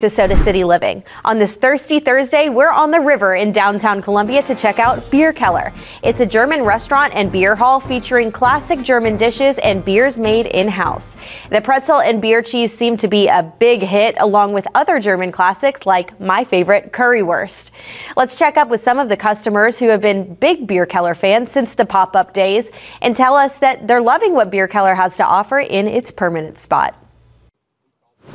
to Soda City Living. On this thirsty Thursday, we're on the river in downtown Columbia to check out Bierkeller. It's a German restaurant and beer hall featuring classic German dishes and beers made in-house. The pretzel and beer cheese seem to be a big hit along with other German classics like my favorite currywurst. Let's check up with some of the customers who have been big Bierkeller fans since the pop-up days and tell us that they're loving what Bierkeller has to offer in its permanent spot.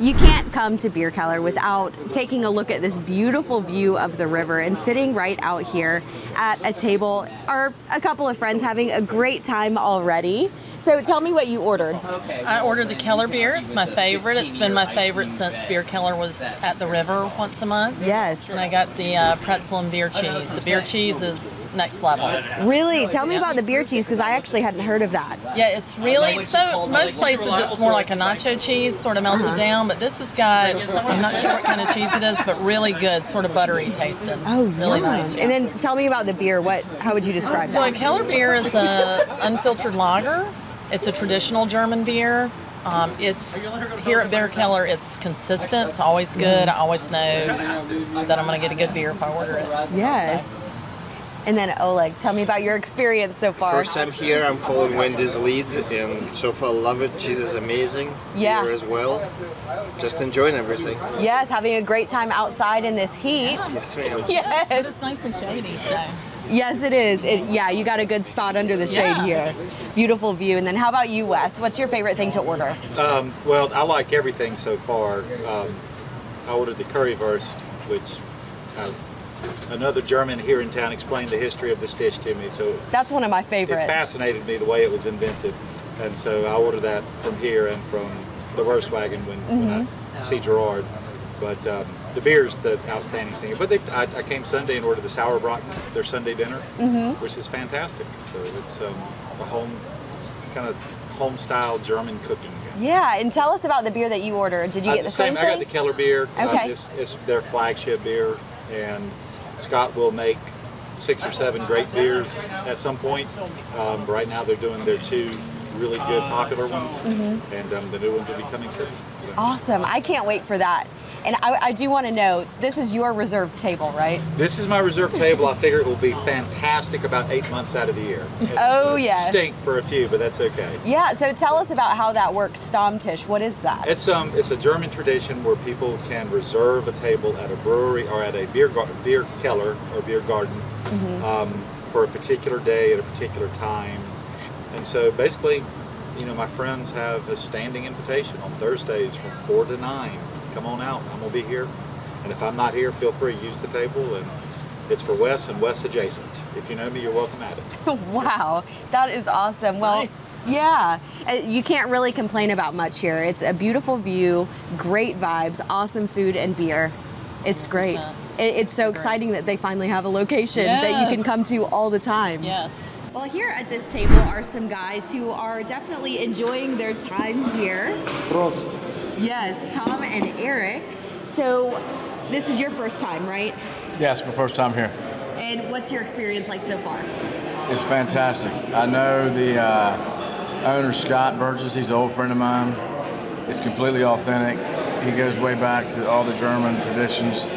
You can't come to Bierkeller without taking a look at this beautiful view of the river and sitting right out here at a table are a couple of friends having a great time already. So tell me what you ordered. I ordered the Keller beer. It's my favorite. It's been my favorite since Bierkeller was at the river once a month. Yes. And I got the uh, pretzel and beer cheese. The beer cheese is next level. Really? Tell me about the beer cheese because I actually hadn't heard of that. Yeah, it's really so. Most places it's more like a nacho cheese, sort of melted uh-huh. down, but this has got I'm not sure what kind of cheese it is, but really good, sort of buttery tasting. Oh, really yeah. nice. And then tell me about the beer. What? How would you describe so that? So a Keller beer is a unfiltered lager. It's a traditional German beer. Um, it's here at Bierkeller. It's consistent. It's always good. I always know that I'm going to get a good beer if I order it. Yes. And then Oleg, tell me about your experience so far. First time here, I'm following Wendy's lead, and so far I love it. Cheese is amazing. Yeah. Here as well. Just enjoying everything. Yes, having a great time outside in this heat. Yes, ma'am. Yes. But it's nice and shady, so. Yes, it is. It, yeah, you got a good spot under the shade yeah. here. Beautiful view. And then how about you, Wes? What's your favorite thing to order? Um, well, I like everything so far. Um, I ordered the currywurst, which uh, another German here in town explained the history of this dish to me. So that's one of my favorites. It fascinated me the way it was invented, and so I ordered that from here and from the Wurstwagen when, mm-hmm. when I mm-hmm. see Gerard. But um, the beer is the outstanding thing. But they, I, I, came Sunday and ordered the Sauerbraten, their Sunday dinner, mm-hmm. which is fantastic. So it's um, a home, it's kind of home style German cooking. Yeah, and tell us about the beer that you ordered. Did you uh, get the, same, same thing? I got the Keller beer. Uh, okay. Uh, it's, it's their flagship beer, and Scott will make six or seven great beers at some point. Um, right now, they're doing their two really good popular ones, mm-hmm. and um, the new ones will be coming soon. So. Awesome! I can't wait for that. And I, I do want to know, this is your reserved table, right? This is my reserved table. I figure it will be fantastic about eight months out of the year. oh yes. Stink for a few, but that's okay. Yeah. So tell us about how that works. Stammtisch. What is that? It's um, it's a German tradition where people can reserve a table at a brewery or at a beer gar- beer keller or beer garden mm-hmm. um, for a particular day at a particular time. And so basically, you know, my friends have a standing invitation on Thursdays from four to nine come on out. I'm gonna be here. And if I'm not here, feel free, to use the table and it's for Wes and Wes adjacent. If you know me, you're welcome at it. wow, that is awesome. Well, nice. yeah, uh, you can't really complain about much here. It's a beautiful view, great vibes, awesome food and beer. It's great. It's so exciting that they finally have a location yes. that you can come to all the time. Yes. Well, here at this table are some guys who are definitely enjoying their time here. Prost. Yes, Tom and Eric. So, this is your first time, right? Yes, my first time here. And what's your experience like so far? It's fantastic. I know the uh, owner, Scott Burgess. He's an old friend of mine. It's completely authentic. He goes way back to all the German traditions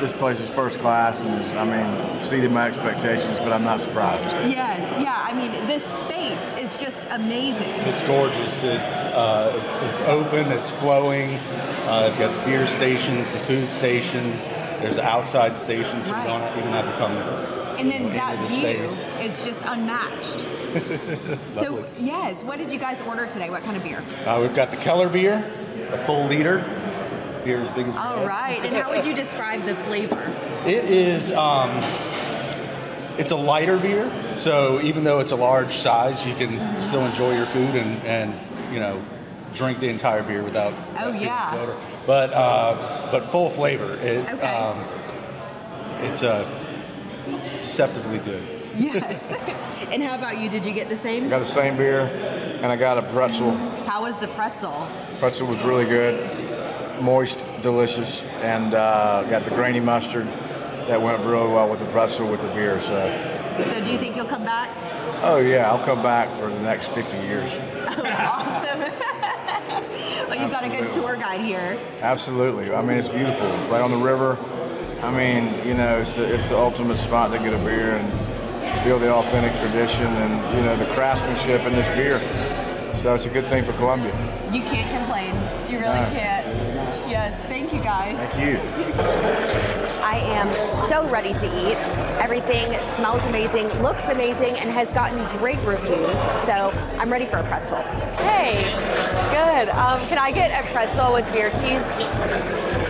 this place is first class and is, I mean, exceeded my expectations, but I'm not surprised. Yes, yeah. I mean, this space is just amazing. It's gorgeous. It's uh, it's open. It's flowing. Uh, they've got the beer stations, the food stations. There's outside stations, so right. you don't even have to come. And then you that the view, space. it's just unmatched. so yes, what did you guys order today? What kind of beer? Uh, we've got the Keller beer, a full liter beer as big as All right. And how would you describe the flavor? It is. Um, it's a lighter beer, so even though it's a large size, you can mm-hmm. still enjoy your food and, and you know drink the entire beer without. Oh yeah. Odor. But uh, but full flavor. It, okay. Um, it's a uh, deceptively good. Yes. and how about you? Did you get the same? I got the same beer, and I got a pretzel. How was the pretzel? Pretzel was really good moist, delicious, and uh, got the grainy mustard that went really well with the pretzel with the beer. So, so do you think you'll come back? Oh yeah, I'll come back for the next 50 years. Oh, awesome. well, you've got a good tour guide here. Absolutely. I mean, it's beautiful. Right on the river. I mean, you know, it's the, it's the ultimate spot to get a beer and feel the authentic tradition and, you know, the craftsmanship in this beer. So it's a good thing for Columbia. You can't complain. You really No. can't. Yes, thank you guys. Thank you. I am so ready to eat. Everything smells amazing, looks amazing, and has gotten great reviews. So I'm ready for a pretzel. Hey, good. Um, can I get a pretzel with beer cheese?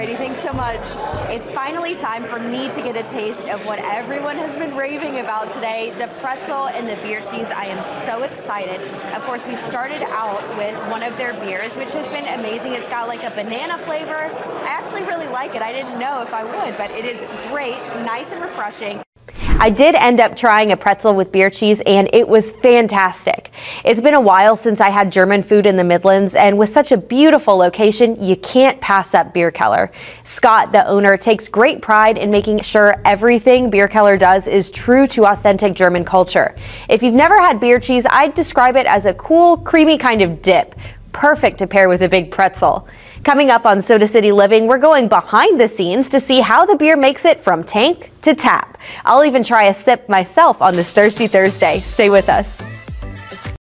Thanks so much. It's finally time for me to get a taste of what everyone has been raving about today, the pretzel and the beer cheese. I am so excited. Of course, we started out with one of their beers, which has been amazing. It's got like a banana flavor. I actually really like it. I didn't know if I would, but it is great, nice and refreshing. I did end up trying a pretzel with beer cheese and it was fantastic. It's been a while since I had German food in the Midlands and with such a beautiful location, you can't pass up Bierkeller. Scott, the owner, takes great pride in making sure everything Bierkeller does is true to authentic German culture. If you've never had beer cheese, I'd describe it as a cool, creamy kind of dip, perfect to pair with a big pretzel. Coming up on Soda City Living, we're going behind the scenes to see how the beer makes it from tank to tap. I'll even try a sip myself on this Thirsty Thursday. Stay with us.